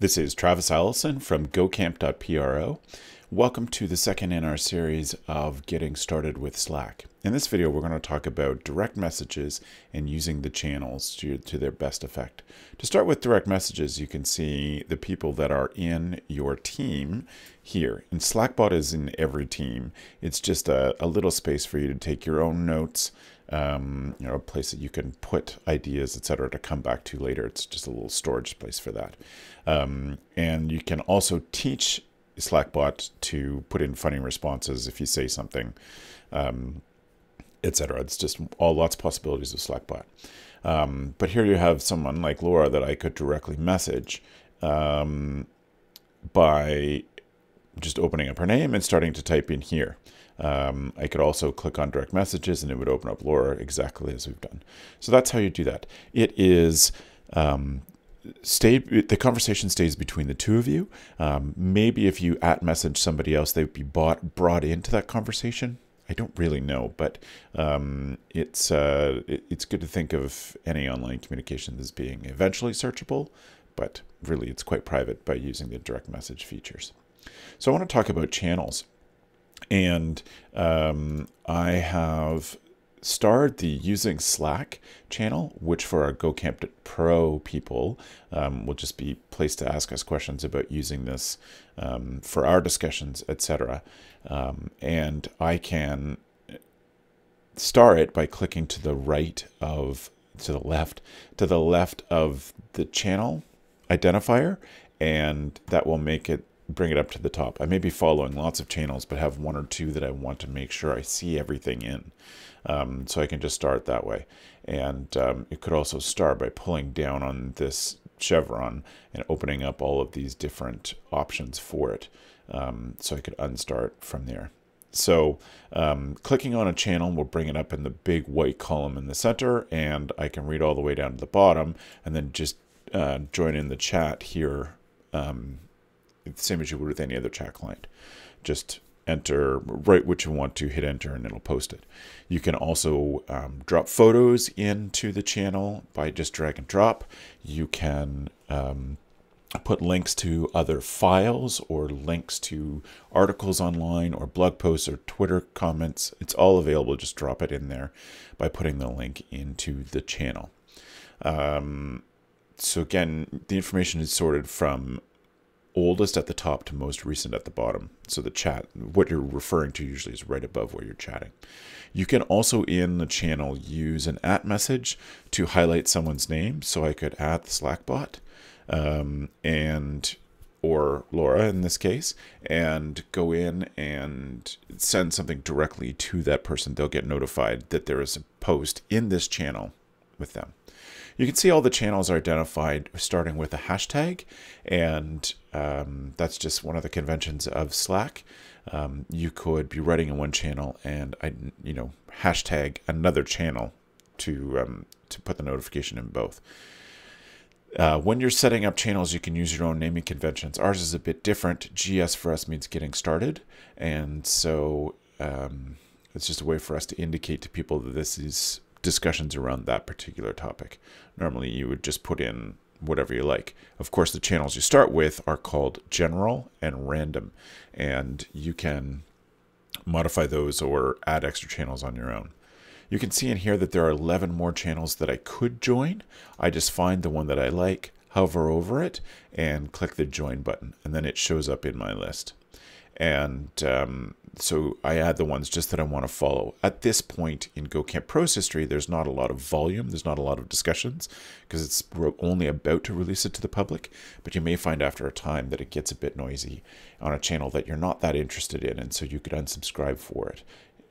This is Travis Allison from gocamp.pro. Welcome to the second in our series of getting started with Slack. In this video, we're going to talk about direct messages and using the channels to, to their best effect. To start with direct messages, you can see the people that are in your team here. And Slackbot is in every team. It's just a, a little space for you to take your own notes, um, you know, a place that you can put ideas, etc., to come back to later. It's just a little storage space for that. Um, and you can also teach Slackbot to put in funny responses if you say something, um, etc. It's just all lots of possibilities of Slackbot. Um, but here you have someone like Laura that I could directly message um, by just opening up her name and starting to type in here. Um, I could also click on direct messages and it would open up Laura exactly as we've done. So that's how you do that. It is um, stay the conversation stays between the two of you. Um, maybe if you at message somebody else, they'd be bought, brought into that conversation. I don't really know, but um, it's uh, it, it's good to think of any online communication as being eventually searchable, but really it's quite private by using the direct message features. So I want to talk about channels. And um, I have starred the using Slack channel, which for our GoCamp Pro people um, will just be place to ask us questions about using this um, for our discussions, etc. Um, and I can star it by clicking to the right of to the left to the left of the channel identifier and that will make it bring it up to the top. I may be following lots of channels, but have one or two that I want to make sure I see everything in. Um, so I can just start that way. And um, it could also start by pulling down on this chevron and opening up all of these different options for it. Um, so I could unstart from there. So um, clicking on a channel will bring it up in the big white column in the center and I can read all the way down to the bottom and then just uh, join in the chat here um, same as you would with any other chat client. Just enter, write what you want to, hit enter, and it'll post it. You can also um, drop photos into the channel by just drag and drop. You can um, put links to other files or links to articles online or blog posts or Twitter comments. It's all available. Just drop it in there by putting the link into the channel. Um, so again, the information is sorted from oldest at the top to most recent at the bottom. So the chat, what you're referring to usually is right above where you're chatting. You can also in the channel use an at message to highlight someone's name. So I could add the Slack bot um, and or Laura in this case, and go in and send something directly to that person. They'll get notified that there is a post in this channel with them. You can see all the channels are identified starting with a hashtag, and um, that's just one of the conventions of Slack. Um, you could be writing in one channel and I, you know, hashtag another channel to um, to put the notification in both. Uh, when you're setting up channels, you can use your own naming conventions. Ours is a bit different. GS for us means getting started, and so um, it's just a way for us to indicate to people that this is discussions around that particular topic. Normally you would just put in whatever you like. Of course, the channels you start with are called general and random, and you can modify those or add extra channels on your own. You can see in here that there are 11 more channels that I could join. I just find the one that I like, hover over it, and click the join button, and then it shows up in my list. And um, so I add the ones just that I want to follow. At this point in GoCamp Pro's history, there's not a lot of volume, there's not a lot of discussions because it's only about to release it to the public. But you may find after a time that it gets a bit noisy on a channel that you're not that interested in, and so you could unsubscribe for it,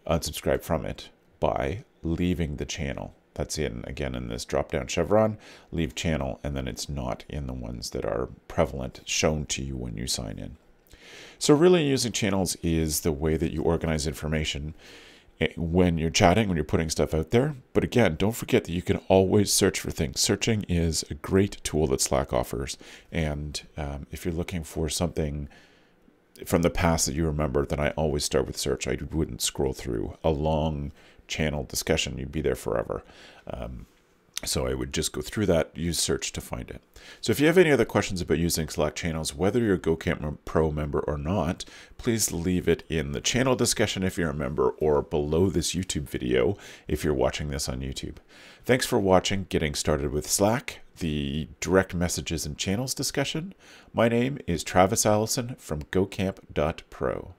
unsubscribe from it by leaving the channel. That's in again in this drop down chevron, leave channel, and then it's not in the ones that are prevalent shown to you when you sign in. So really using channels is the way that you organize information eh, when you're chatting, when you're putting stuff out there. But again, don't forget that you can always search for things. Searching is a great tool that Slack offers. And um, if you're looking for something from the past that you remember, then I always start with search. I wouldn't scroll through a long channel discussion. You'd be there forever. Um, So I would just go through that, use search to find it. So if you have any other questions about using Slack channels, whether you're a GoCamp Pro member or not, please leave it in the channel discussion if you're a member or below this YouTube video if you're watching this on YouTube. Thanks for watching Getting Started with Slack, the direct messages and channels discussion. My name is Travis Allison from GoCamp.pro.